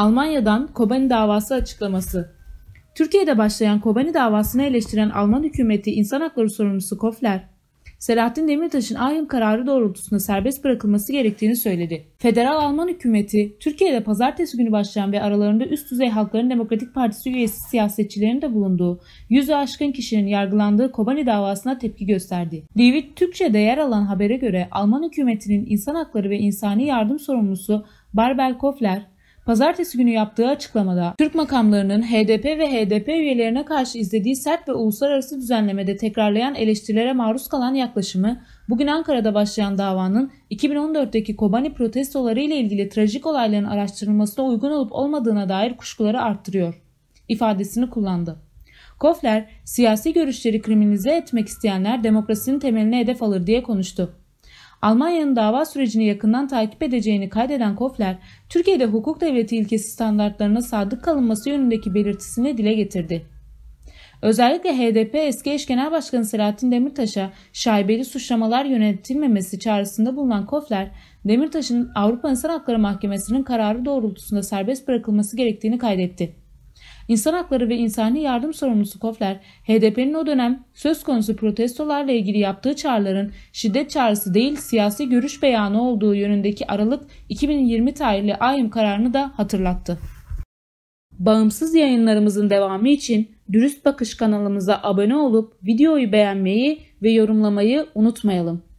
Almanya'dan Kobani davası açıklaması. Türkiye'de başlayan Kobani davasını eleştiren Alman hükümeti insan hakları sorumlusu Kofler, Selahattin Demirtaş'ın ahim kararı doğrultusunda serbest bırakılması gerektiğini söyledi. Federal Alman hükümeti, Türkiye'de pazartesi günü başlayan ve aralarında üst düzey Halkların Demokratik Partisi üyesi siyasetçilerin de bulunduğu yüzü aşkın kişinin yargılandığı Kobani davasına tepki gösterdi. David Türkçe'de yer alan habere göre Alman hükümetinin insan hakları ve insani yardım sorumlusu Barbel Kofler, Pazartesi günü yaptığı açıklamada Türk makamlarının HDP ve HDP üyelerine karşı izlediği sert ve uluslararası düzenlemede tekrarlayan eleştirilere maruz kalan yaklaşımı bugün Ankara'da başlayan davanın 2014'teki Kobani protestoları ile ilgili trajik olayların araştırılmasına uygun olup olmadığına dair kuşkuları arttırıyor ifadesini kullandı. Kofler, siyasi görüşleri kriminalize etmek isteyenler demokrasinin temeline hedef alır diye konuştu. Almanya'nın dava sürecini yakından takip edeceğini kaydeden Kofler, Türkiye'de hukuk devleti ilkesi standartlarına sadık kalınması yönündeki belirtisini dile getirdi. Özellikle HDP eski eş genel başkanı Selahattin Demirtaş'a şaibeli suçlamalar yönetilmemesi çağrısında bulunan Kofler, Demirtaş'ın Avrupa İnsan Hakları Mahkemesi'nin kararı doğrultusunda serbest bırakılması gerektiğini kaydetti. İnsan hakları ve insani yardım sorumlusu Kofler, HDP'nin o dönem söz konusu protestolarla ilgili yaptığı çağrıların şiddet çağrısı değil siyasi görüş beyanı olduğu yönündeki Aralık 2020 tarihli AYM kararını da hatırlattı. Bağımsız yayınlarımızın devamı için Dürüst Bakış kanalımıza abone olup videoyu beğenmeyi ve yorumlamayı unutmayalım.